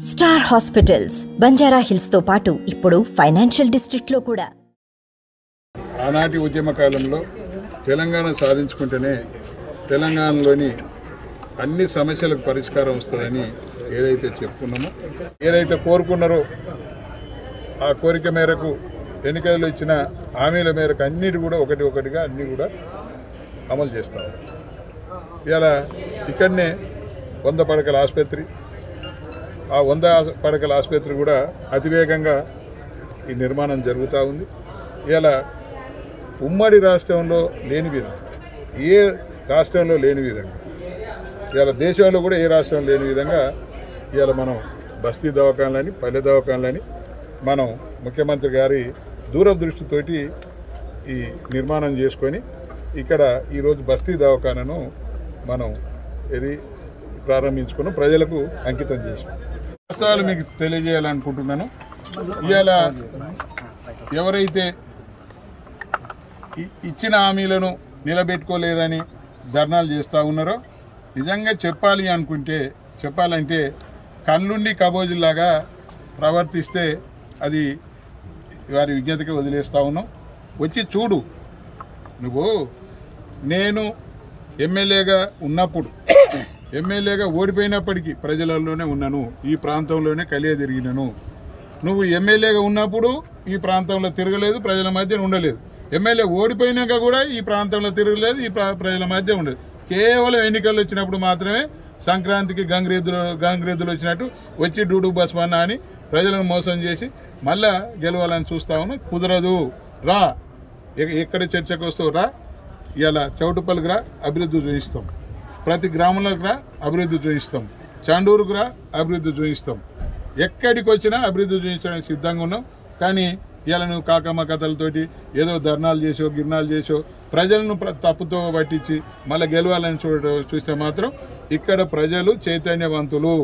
Star hospitals Banjara హిల్స్తో పాటు ఇప్పుడు financial డిస్ట్రిక్ట్లో కూడా. ఆనాటి ఉద్యమ కాలంలో తెలంగాణ సాధించుకుంటేనే తెలంగాణలోని అన్ని సమస్యలకు పరిష్కారం వస్తుందని ఏదైతే చెప్పుకున్నామో ఏదైతే కోరుకున్నారో ఆ కోరిక మేరకు ఎన్నికల్లో ఇచ్చిన హామీల మేరకు అన్నిటి కూడా ఒకటి ఒకటిగా అన్ని కూడా అమలు చేస్తాం ఇలా ఇక్కడనే వంద పడకల ఆసుపత్రి ఆ వంద పడకల ఆసుపత్రి కూడా అతివేగంగా ఈ నిర్మాణం జరుగుతూ ఉంది. ఇలా ఉమ్మడి రాష్ట్రంలో లేని విధంగా ఏ రాష్ట్రంలో లేని విధంగా. ఇవాళ దేశంలో కూడా ఏ రాష్ట్రం లేని విధంగా ఇవాళ మనం బస్తీ దవాఖానలని పల్లె దవాఖానలని మనం ముఖ్యమంత్రి గారి దూరదృష్టితోటి ఈ నిర్మాణం చేసుకొని ఇక్కడ ఈరోజు బస్తీ దవాఖానను మనం ఇది ప్రారంభించుకున్నాం ప్రజలకు అంకితం చేసినాం. వాస్తవాలు మీకు తెలియజేయాలనుకుంటున్నాను. ఇవాళ ఎవరైతే ఇ- ఇచ్చిన హామీలను నిలబెట్టుకోలేదని ధర్నాలు చేస్తూ ఉన్నారో నిజంగా చెప్పాలి అనుకుంటే చెప్పాలంటే కళ్ళుండి కబోజులాగా ప్రవర్తిస్తే అది వారి విజ్ఞతకి వదిలేస్తూ ఉన్నాం. వచ్చి చూడు. నువ్వు నేను ఎమ్మెల్యేగా ఉన్నప్పుడు ఎమ్మెల్యేగా ఓడిపోయినప్పటికీ ప్రజలలోనే ఉన్నాను ఈ ప్రాంతంలోనే కలియ తిరిగినను. నువ్వు ఎమ్మెల్యేగా ఉన్నప్పుడు ఈ ప్రాంతంలో తిరగలేదు ప్రజల మధ్య ఉండలేదు. ఎమ్మెల్యే ఓడిపోయినాక కూడా ఈ ప్రాంతంలో తిరగలేదు ఈ ప్రజల మధ్య ఉండలేదు. కేవలం ఎన్నికలు వచ్చినప్పుడు మాత్రమే సంక్రాంతికి గంగిరెద్దులు గంగిరెద్దులు వచ్చినట్టు వచ్చి డూడు బస్మన్న అని ప్రజలను మోసం చేసి మళ్ళా గెలవాలని చూస్తా ఉన్నా. కుదరదు. రా. ఎక్కడ చర్చకు వస్తావు? రా. ఇలా చౌటుపల్లికి రా. అభివృద్ధి చూపిస్తాం. ప్రతి గ్రామంలో కూడా అభివృద్ధి చూపిస్తాం చాండూరు కూడా అభివృద్ధి చూపిస్తాం ఎక్కడికి వచ్చినా అభివృద్ధి చూపించడానికి సిద్ధంగా ఉన్నాం. కానీ ఇలా నువ్వు కాకమ్మ కథలతోటి ఏదో ధర్నాలు చేసో గిర్నాలు చేసో ప్రజలను తప్పుతో పట్టించి మళ్ళీ గెలవాలని చూడ చూస్తే మాత్రం ఇక్కడ ప్రజలు చైతన్యవంతులు.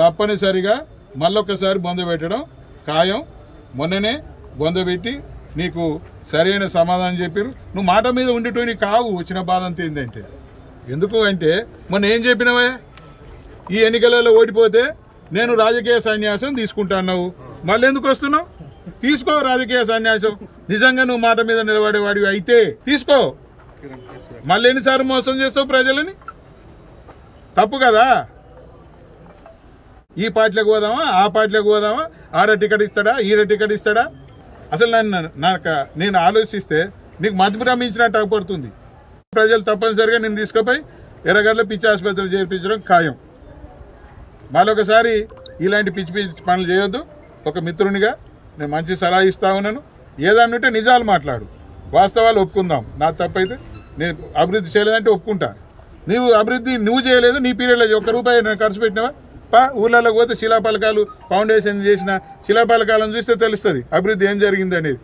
తప్పనిసరిగా మళ్ళొక్కసారి బొంద పెట్టడం ఖాయం. మొన్ననే బొంద పెట్టి నీకు సరైన సమాధానం చెప్పారు నువ్వు మాట మీద ఉండేటోని కావు వచ్చిన బాధ అంత ఏంటంటే. ఎందుకు అంటే మొన్న ఏం చెప్పినావే? ఈ ఎన్నికలలో ఓడిపోతే నేను రాజకీయ సన్యాసం తీసుకుంటాను మళ్ళీ ఎందుకు వస్తున్నావు? తీసుకో రాజకీయ సన్యాసం. నిజంగా నువ్వు మాట మీద నిలబడేవాడివి అయితే తీసుకో. మళ్ళీ ఎన్నిసార్లు మోసం చేస్తావు ప్రజలని? తప్పు కదా? ఈ పార్టీలకు పోదామా? ఆ పార్టీలకు పోదామా? ఆడ టికెట్ ఇస్తాడా? ఈడ టికెట్ ఇస్తాడా? అసలు నన్ను నాకు నేను ఆలోచిస్తే నీకు మధ్యభ్రమ ఇచ్చినట్టు ప్రజలు తప్పనిసరిగా నేను తీసుకుపోయి ఎర్రగడ్డలో పిచ్చి ఆసుపత్రులు చేర్పించడం ఖాయం. మరొకసారి ఇలాంటి పిచ్చి పిచ్చి పనులు చేయొద్దు. ఒక మిత్రునిగా నేను మంచి సలహా ఇస్తా ఉన్నాను. ఏదన్నుంటే నిజాలు మాట్లాడు. వాస్తవాలు ఒప్పుకుందాం. నా తప్పైతే నేను అభివృద్ధి చేయలేదంటే ఒప్పుకుంటా. నీవు అభివృద్ధి నువ్వు చేయలేదు నీ పీరియడ్లో ఒక్క రూపాయి నేను ఖర్చు పెట్టినావా? పా ఊళ్ళలో పోతే శిలాపలకాలు ఫౌండేషన్ చేసిన శిలాపలకాలను చూస్తే తెలుస్తుంది అభివృద్ధి ఏం జరిగింది అనేది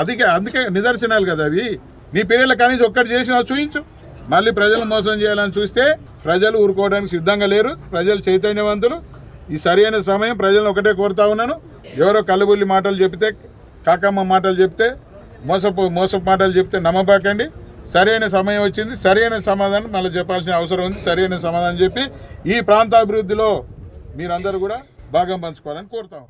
అందుకే అందుకే నిదర్శనాలు కదా అవి. నీ పీరియడ్లో కనీసం ఒక్కటి చేసినా చూయించు. మళ్ళీ ప్రజలు మోసం చేయాలని చూస్తే ప్రజలు ఊరుకోవడానికి సిద్ధంగా లేరు. ప్రజలు చైతన్యవంతులు. ఈ సరైన సమయం ప్రజలను ఒకటే కోరుతా ఉన్నాను. ఎవరో కళ్ళబుల్లి మాటలు చెప్తే కాకమ్మ మాటలు చెప్తే మోసపు మోసపు మాటలు చెప్తే నమ్మబాకండి. సరైన సమయం వచ్చింది. సరైన సమాధానం మళ్ళీ చెప్పాల్సిన అవసరం ఉంది. సరైన సమాధానం చెప్పి ఈ ప్రాంతాభివృద్ధిలో మీరందరూ కూడా భాగం పంచుకోవాలని కోరుతాం